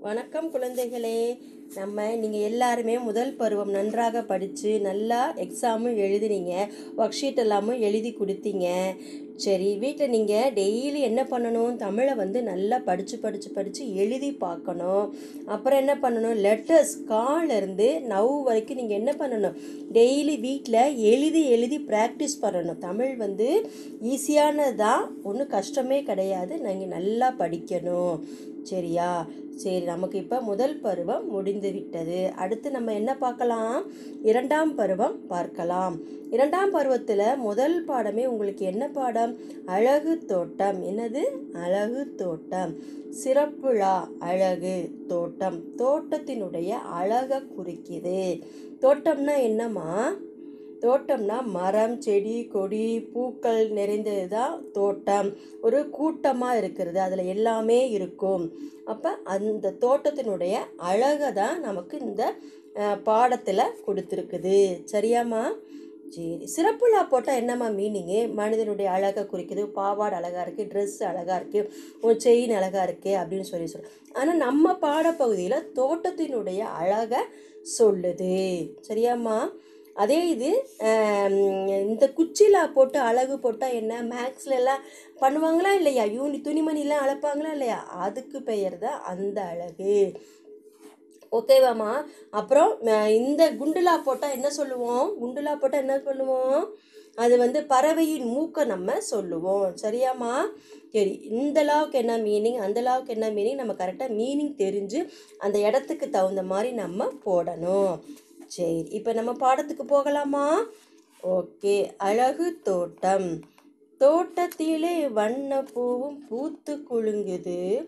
வணக்கம் குழந்தைகளே. நம்ம நீங்கள் எல்லாருமே முதல் பருவம் நன்றாக படித்து நல்லா எக்ஸாமும் எழுதுனீங்க. ஒர்க் ஷீட் எல்லாமும் எழுதி கொடுத்தீங்க. சரி வீட்டில் நீங்கள் டெய்லி என்ன பண்ணணும்? தமிழை வந்து நல்லா படித்து படித்து படித்து எழுதி பார்க்கணும். அப்புறம் என்ன பண்ணணும்? லெட்டர்ஸ் காலேருந்து நவ் வரைக்கும் நீங்கள் என்ன பண்ணணும்? டெய்லி வீட்டில் எழுதி எழுதி ப்ராக்டிஸ் பண்ணணும். தமிழ் வந்து ஈஸியானதான் ஒன்றும் கஷ்டமே கிடையாது. நீங்கள் நல்லா படிக்கணும். சரியா? சரி நமக்கு இப்போ முதல் பருவம் முடிஞ்சு முடிந்து விட்டது. அடுத்து நம்ம என்ன பார்க்கலாம்? இரண்டாம் பருவம் பார்க்கலாம். இரண்டாம் பருவத்தில் முதல் பாடமே உங்களுக்கு என்ன பாடம்? அழகு தோட்டம். என்னது? அழகு தோட்டம். சிறப்புழா அழகு தோட்டம். தோட்டத்தினுடைய அழகை குறிக்குது. தோட்டம்னா என்னம்மா? தோட்டம்னா மரம் செடி கொடி பூக்கள் நிறைந்தது தான் தோட்டம். ஒரு கூட்டமாக இருக்கிறது அதில் எல்லாமே இருக்கும். அப்போ அந்த தோட்டத்தினுடைய அழகை தான் நமக்கு இந்த பாடத்தில் கொடுத்துருக்குது. சரியாம்மா? சரி. சிறப்புலா போட்டால் என்னம்மா மீனிங்கு மனிதனுடைய அழகை குறிக்குது. பாவாடை அழகாக இருக்குது ட்ரெஸ் அழகாக இருக்குது உன் செயின் அழகாக இருக்குது அப்படின்னு சொல்லி சொல்கிறோம் ஆனால் நம்ம பாடப்பகுதியில் தோட்டத்தினுடைய அழகை சொல்லுது. சரியாம்மா? அதே இது இந்த குச்சியில் போட்டு அழகு போட்டால் என்ன? மேக்ஸ்ல எல்லாம் பண்ணுவாங்களா இல்லையா? யூனி துணிமணிலாம் அளப்பாங்களா இல்லையா? அதுக்கு பெயர் தான் அந்த அழகு. ஓகேவாம்மா அப்புறம் இந்த குண்டுலா போட்டால் என்ன சொல்லுவோம்? குண்டுலா போட்டால் என்ன சொல்லுவோம் அது வந்து பறவையின் மூக்கை நம்ம சொல்லுவோம். சரியாம்மா? சரி இந்த லாவுக்கு என்ன மீனிங் அந்த லாவுக்கு என்ன மீனிங் நம்ம கரெக்டாக மீனிங் தெரிஞ்சு அந்த இடத்துக்கு தகுந்த மாதிரி நம்ம போடணும். சரி இப்போ நம்ம பாடத்துக்கு போகலாமா? ஓகே அழகு தோட்டம். தோட்டத்திலே வண்ண பூவும் பூத்து குலுங்குது.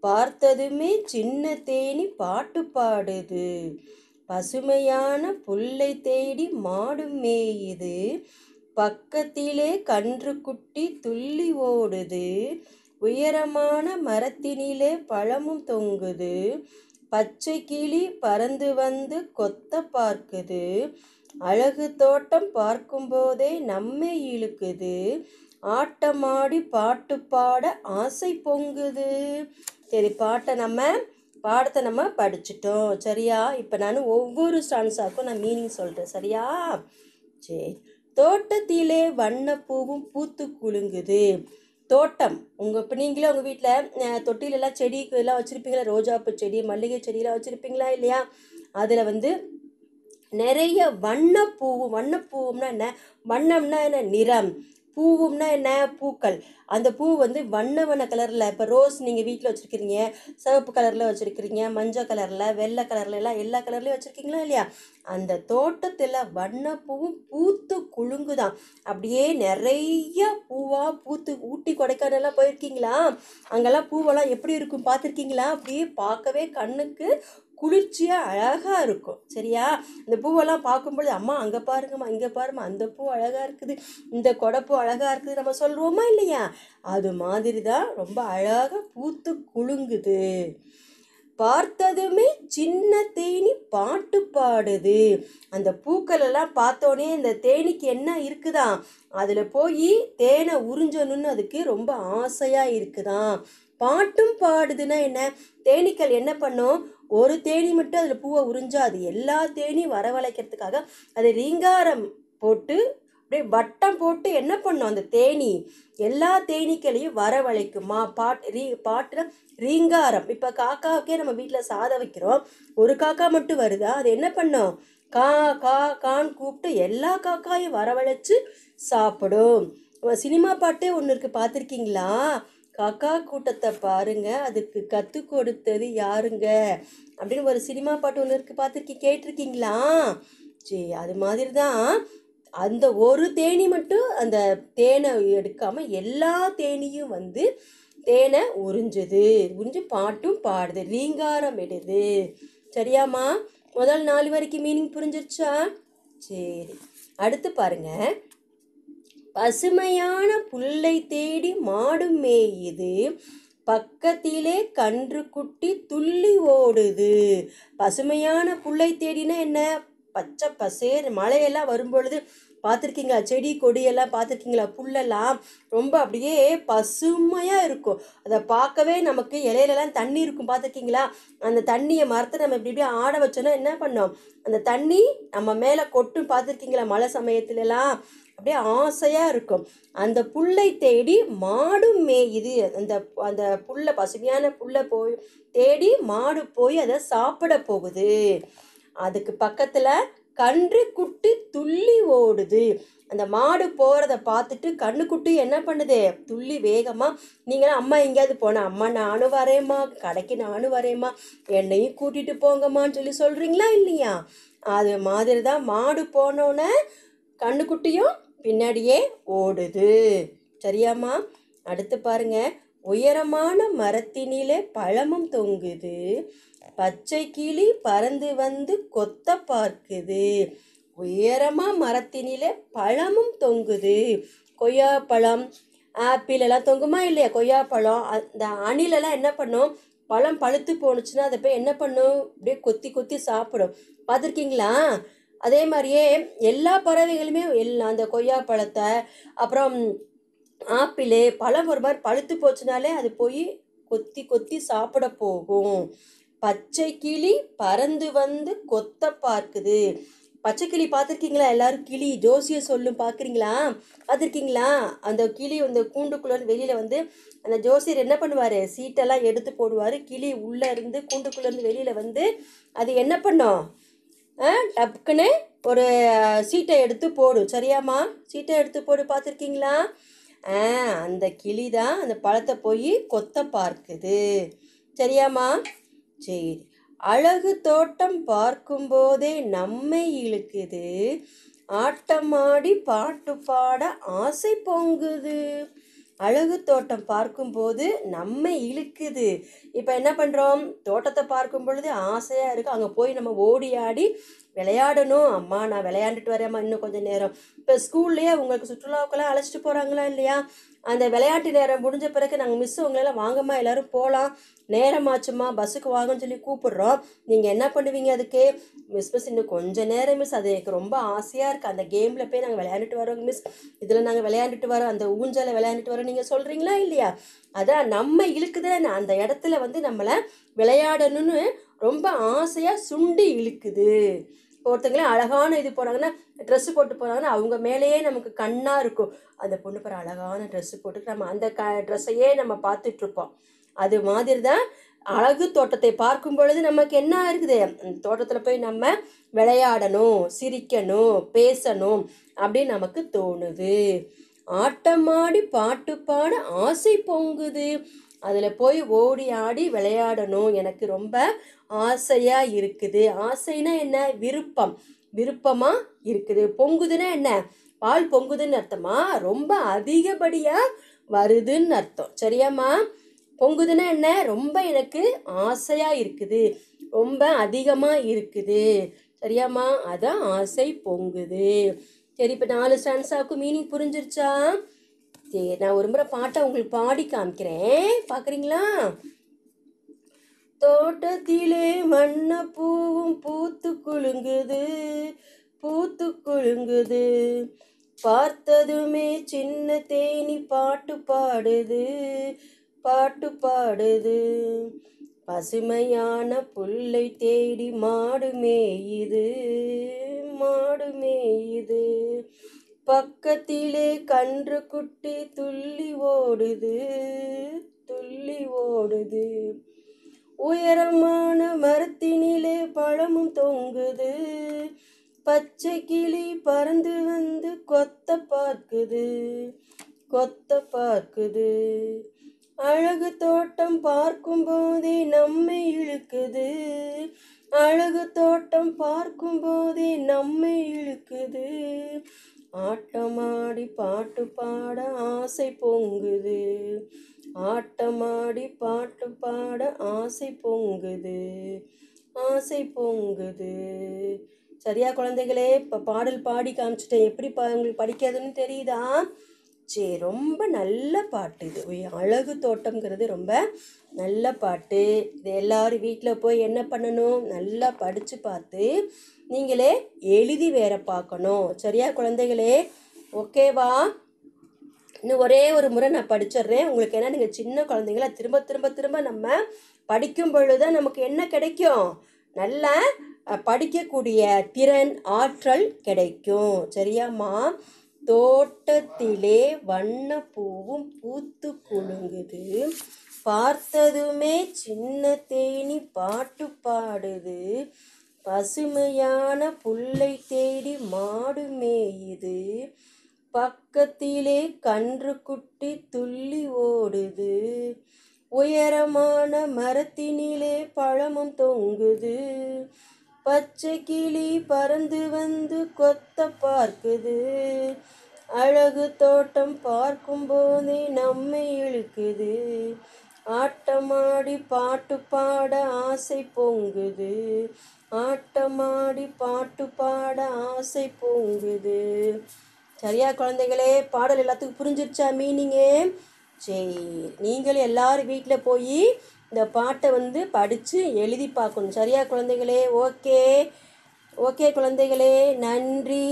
பார்த்ததுமே சின்ன தேனி பாட்டு பாடுது. பசுமையான புல்லை தேடி மாடு மேயுது. பக்கத்திலே கன்று குட்டி துள்ளி ஓடுது. உயரமான மரத்தினிலே பழமும் தொங்குது. பச்சை கிளி பறந்து வந்து கொத்த பார்க்குது. அழகு தோட்டம் பார்க்கும்போதே நம்மை இழுக்குது. ஆட்டமாடி பாட்டு பாட ஆசை பொங்குது. சரி பாட்டை நம்ம பாடத்தை நம்ம படிச்சிட்டோம். சரியா? இப்போ நான் ஒவ்வொரு ஸ்டான்ஸாக்கும் நான் மீனிங் சொல்கிறேன் சரியா? சரி. தோட்டத்திலே வண்ணப்பூவும் பூத்து குலுங்குது. தோட்டம். உங்கள் இப்போ நீங்களே உங்கள் வீட்டில் தொட்டிலெல்லாம் செடி எல்லாம் வச்சுருப்பீங்களா? ரோஜாப்பூ செடி மல்லிகை செடியெல்லாம் வச்சுருப்பீங்களா? இல்லையா? அதில் வந்து நிறைய வண்ணப்பூவும் வண்ணப்பூவும்னா என்ன? வண்ணம்னா என்ன? நிறம். பூவும்னா என்ன? பூக்கள். அந்த பூ வந்து வண்ண வண்ண கலரில் இப்போ ரோஸ் நீங்கள் வீட்டில் வச்சுருக்கிறீங்க சிவப்பு கலரில் வச்சுருக்கிறீங்க மஞ்சள் கலரில் வெள்ளை கலரில் எல்லாம் எல்லா கலர்லேயும் வச்சுருக்கீங்களா இல்லையா? அந்த தோட்டத்தில் வண்ணப்பூவும் பூத்து குலுங்குதான். அப்படியே நிறைய பூவாக பூத்து ஊட்டி கொடைக்கானல்லாம் போயிருக்கீங்களா? அங்கெல்லாம் பூவெல்லாம் எப்படி இருக்கும்? பார்த்துருக்கீங்களா? அப்படியே பார்க்கவே கண்ணுக்கு குளிர்ச்சியாக அழகாக இருக்கும். சரியா? இந்த பூவெல்லாம் பார்க்கும்பொழுது அம்மா அங்கே பாருங்கம்மா இங்கே பாருமா அந்த பூ அழகாக இருக்குது. இந்த கொடைப்பூ அழகாக இருக்குது. நம்ம சொல்கிறோமா இல்லையா? அது மாதிரி தான் ரொம்ப அழகாக பூத்து குலுங்குது. பார்த்ததுமே சின்ன தேனி பாட்டு பாடுது. அந்த பூக்கள் எல்லாம் பார்த்தோன்னே இந்த தேனிக்கு என்ன இருக்குதான் அதில் போய் தேனை உறிஞ்சணும்னு அதுக்கு ரொம்ப ஆசையாக இருக்குதான் பாட்டும் பாடுதுன்னா என்ன? தேனீக்கள் என்ன பண்ணும்? ஒரு தேனி மட்டும் அதில் பூவை உறிஞ்சா அது எல்லா தேனியும் வரவழைக்கிறதுக்காக அது ரீங்காரம் போட்டு அப்படியே வட்டம் போட்டு என்ன பண்ணும்? அந்த தேனி எல்லா தேனீக்களையும் வரவழைக்குமா? பாட் ரீ பாட்டில் ரீங்காரம். இப்போ காக்காவுக்கே நம்ம வீட்டில் சாதம் வைக்கிறோம். ஒரு காக்கா மட்டும் வருதா? அது என்ன பண்ணும்? கா கா கான்னு கூப்பிட்டு எல்லா காக்காயும் வரவழைச்சு சாப்பிடும். சினிமா பாட்டே ஒன்று இருக்குது பார்த்துருக்கீங்களா? காக்கா கூட்டத்தை பாருங்க. அதுக்கு கற்றுக் கொடுத்தது யாருங்க? அப்படின்னு ஒரு சினிமா பாட்டு ஒன்று இருக்குது பார்த்துருக்கீங்க கேட்டிருக்கீங்களா? சரி அது மாதிரி தான் அந்த ஒரு தேனி மட்டும் அந்த தேனை எடுக்காமல் எல்லா தேனியும் வந்து தேனை உறிஞ்சுது. உறிஞ்சு பாட்டும் பாடுது. ரீங்காரம் இடுது. சரியாம்மா? முதல் நாலு வரைக்கும் மீனிங் புரிஞ்சிருச்சா? சரி. அடுத்து பாருங்கள் பசுமையான புல்லை தேடி மாடு மேயுது பக்கத்திலே கன்று குட்டி துள்ளி ஓடுது. பசுமையான புல்லை தேடினா என்ன? பச்சை பசேர் மழையெல்லாம் வரும்பொழுது பார்த்துருக்கீங்களா? செடி கொடியெல்லாம் பார்த்துருக்கீங்களா? புல்லெல்லாம் ரொம்ப அப்படியே பசுமையாக இருக்கும். அதை பார்க்கவே நமக்கு இலையிலலாம் தண்ணி இருக்கும் பார்த்துருக்கீங்களா? அந்த தண்ணியை மரத்தை நம்ம இப்படி இப்படி ஆட வச்சோன்னா என்ன பண்ணோம்? அந்த தண்ணி நம்ம மேலே கொட்டும் பார்த்துருக்கீங்களா? மழை சமயத்துலலாம். அப்படியே ஆசையாக இருக்கும். அந்த புல்லை தேடி மாடும் மேயுது. அந்த அந்த புல்லை பசுமையான புல்லை போய் தேடி மாடு போய் அதை சாப்பிட போகுது. அதுக்கு பக்கத்தில் கன்று குட்டி துள்ளி ஓடுது. அந்த மாடு போகிறத பார்த்துட்டு கண்ணுக்குட்டி என்ன பண்ணுது? துள்ளி வேகமாக நீங்களாம் அம்மா எங்கேயாவது போனா? அம்மா நானும் வரேம்மா. கடைக்கு நானும் வரேம்மா. என்னையும் கூட்டிகிட்டு போங்கம்மான்னு சொல்லி சொல்கிறீங்களா இல்லையா? அது மாதிரி தான் மாடு போனோன்னே கண்ணுக்குட்டியும் பின்னாடியே ஓடுது. சரியாம்மா? அடுத்து பாருங்க. உயரமான மரத்தினிலே பழமும் தொங்குது. பச்சை கிளி பறந்து வந்து கொத்த பார்க்குது. உயரமாக மரத்தினிலே பழமும் தொங்குது. கொய்யாப்பழம் ஆப்பிள் எல்லாம் தொங்குமா இல்லையா? கொய்யாப்பழம் அந்த அணிலெல்லாம் என்ன பண்ணும்? பழம் பழுத்து போணுச்சுன்னா அதை போய் என்ன பண்ணும்? அப்படியே கொத்தி கொத்தி சாப்பிடும். பார்த்துருக்கீங்களா? அதே மாதிரியே எல்லா பறவைகளுமே எல்லா அந்த கொய்யாப்பழத்தை அப்புறம் ஆப்பிள் பழம் ஒரு மாதிரி பழுத்து போச்சுனாலே அது போய் கொத்தி கொத்தி சாப்பிட போகும். பச்சை கிளி பறந்து வந்து கொத்த பார்க்குது. பச்சை கிளி பார்த்துருக்கீங்களா? எல்லாரும் கிளி ஜோசியை சொல்லும் பார்க்குறீங்களா? பார்த்துருக்கீங்களா? அந்த கிளி அந்த கூண்டுக்குள்ளே வெளியில் வந்து அந்த ஜோசியர் என்ன பண்ணுவார்? சீட்டெல்லாம் எடுத்து போடுவார். கிளி உள்ளே இருந்து கூண்டுக்குள்ளேருந்து வெளியில் வந்து அது என்ன பண்ணும்? டப்புக்குன்னு ஒரு சீட்டை எடுத்து போடும் சரியாம்மா? சீட்டை எடுத்து போடு பார்த்துருக்கீங்களா? ஆ அந்த கிளி தான் அந்த பழத்தை போய் கொத்த பார்க்குது. சரியாம்மா? சரி. அழகு தோட்டம் பார்க்கும்போதே நம்மை இழுக்குது. ஆட்டமாடி பாட்டு பாட ஆசை பொங்குது. அழகு தோட்டம் பார்க்கும்போது நம்மை இழுக்குது. இப்போ என்ன பண்ணுறோம் தோட்டத்தை பார்க்கும் பொழுது ஆசையாக இருக்குது அங்கே போய் நம்ம ஓடி ஆடி விளையாடணும். அம்மா நான் விளையாண்டுட்டு வரேம்மா இன்னும் கொஞ்சம் நேரம். இப்போ ஸ்கூல்லையே உங்களுக்கு சுற்றுலாவுக்கெல்லாம் அழைச்சிட்டு போகிறாங்களா இல்லையா? அந்த விளையாட்டு நேரம் முடிஞ்ச பிறகு நாங்கள் மிஸ் உங்களெல்லாம் வாங்கம்மா எல்லோரும் போகலாம் நேரமாச்சும்மா பஸ்ஸுக்கு வாங்கன்னு சொல்லி கூப்பிடுறோம். நீங்கள் என்ன பண்ணுவீங்க அதுக்கு? மிஸ் மிஸ் இன்னும் கொஞ்சம் நேரம் மிஸ் அது எனக்கு ரொம்ப ஆசையாக இருக்குது அந்த கேமில் போய் நாங்கள் விளையாண்டுட்டு வரோங்க மிஸ் இதில் நாங்கள் விளையாண்டுட்டு வரோம். அந்த ஊஞ்சலை விளையாண்டுட்டு வரோம். நீங்கள் சொல்கிறீங்களா இல்லையா? அதான் நம்ம இழுக்குதே அந்த இடத்துல வந்து நம்மளை விளையாடணும்னு ரொம்ப ஆசையாக சுண்டி இழுக்குது. ஒருத்தங்களே அழகான இது போனாங்கன்னா ட்ரெஸ்ஸு போட்டு போனாங்கன்னா அவங்க மேலேயே நமக்கு கண்ணாக இருக்கும். அந்த பொண்ணு பிற அழகான ட்ரெஸ்ஸு போட்டு நம்ம அந்த க ட்ரெஸ்ஸையே நம்ம பார்த்துட்ருப்போம் அது மாதிரி தான் அழகு தோட்டத்தை பார்க்கும் பொழுது நமக்கு என்ன இருக்குது அந்த தோட்டத்தில் போய் நம்ம விளையாடணும் சிரிக்கணும் பேசணும் அப்படின்னு நமக்கு தோணுது. ஆட்டமாடி பாட்டு பாட ஆசை பொங்குது. அதில் போய் ஓடி ஆடி விளையாடணும். எனக்கு ரொம்ப ஆசையாக இருக்குது. ஆசைனா என்ன? விருப்பம். விருப்பமாக இருக்குது. பொங்குதுன்னா என்ன? பால் பொங்குதுன்னு அர்த்தமா? ரொம்ப அதிகப்படியாக வருதுன்னு அர்த்தம். சரியாம்மா? பொங்குதுன்னா என்ன? ரொம்ப எனக்கு ஆசையாக இருக்குது. ரொம்ப அதிகமாக இருக்குது. சரியாம்மா? அதான் ஆசை பொங்குது. சரி இப்போ நாலு ஸ்டான்ஸாவுக்கு மீனிங் புரிஞ்சிருச்சா? சரி நான் ஒரு முறை பாட்டை உங்களுக்கு பாடி காமிக்கிறேன். பார்க்குறீங்களா தோட்டத்திலே மண்ண பூவும் பூத்து குலுங்குது பூத்து குலுங்குது. பார்த்ததுமே சின்ன தேனி பாட்டு பாடுது பாட்டு பாடுது. பசுமையான புல்லை தேடி மாடு மேயுது மாடு மேயுது. பக்கத்திலே கன்று குட்டி துள்ளி ஓடுது துள்ளி ஓடுது. உயரமான மரத்தினிலே பழமும் தொங்குது. பச்சை கிளி பறந்து வந்து கொத்த பார்க்குது. கொத்த பார்க்குது. அழகு தோட்டம் பார்க்கும் போதே நம்மை இழுக்குது. அழகு தோட்டம் பார்க்கும் போதே நம்மை இழுக்குது. ஆட்டமாடி பாட்டு பாட ஆசை பொங்குது. ஆட்டமாடி பாட்டு பாட ஆசை பொங்குது ஆசை பொங்குது. சரியா குழந்தைகளே இப்போ பாடல் பாடி காமிச்சிட்டேன். எப்படி பா உங்களுக்கு படிக்காதுன்னு தெரியுதா? சரி ரொம்ப நல்ல பாட்டு இது. ஒய், அழகு தோட்டம்ங்கிறது ரொம்ப நல்ல பாட்டு. இது எல்லாரும் வீட்டில் போய் என்ன பண்ணணும்? நல்லா படித்து பார்த்து நீங்களே எழுதி வேற பார்க்கணும். சரியா குழந்தைகளே? ஓகேவா? இன்னும் ஒரே ஒரு முறை நான் படிச்சிடுறேன். உங்களுக்கு ஏன்னா நீங்கள் சின்ன குழந்தைங்கள திரும்ப திரும்ப திரும்ப நம்ம படிக்கும் பொழுது நமக்கு என்ன கிடைக்கும்? நல்ல படிக்கக்கூடிய திறன் ஆற்றல் கிடைக்கும். சரியாம்மா? தோட்டத்திலே வண்ண பூவும் பூத்து குலுங்குது. பார்த்ததுமே சின்ன தேனி பாட்டு பாடுது. பசுமையான புல்லை தேடி மாடு மேயுது. பக்கத்திலே கன்று குட்டி துள்ளி ஓடுது. உயரமான மரத்தினிலே பழமும் தொங்குது. பச்சை கிளி பறந்து வந்து கொத்த பார்க்குது. அழகு தோட்டம் பார்க்கும்போதே நம்மை இழுக்குது. ஆட்டமாடி பாட்டு பாட ஆசை பொங்குது. ஆட்டமாடி பாட்டு பாட ஆசை பொங்குது. சரியா குழந்தைகளே? பாடல் எல்லாத்துக்கும் புரிஞ்சிருச்சா மீனிங்கு? சரி நீங்களும் எல்லாரும் வீட்டில் போய் இந்த பாட்டை வந்து படித்து எழுதி பார்க்கணும். சரியா குழந்தைகளே? ஓகே. ஓகே குழந்தைகளே. நன்றி.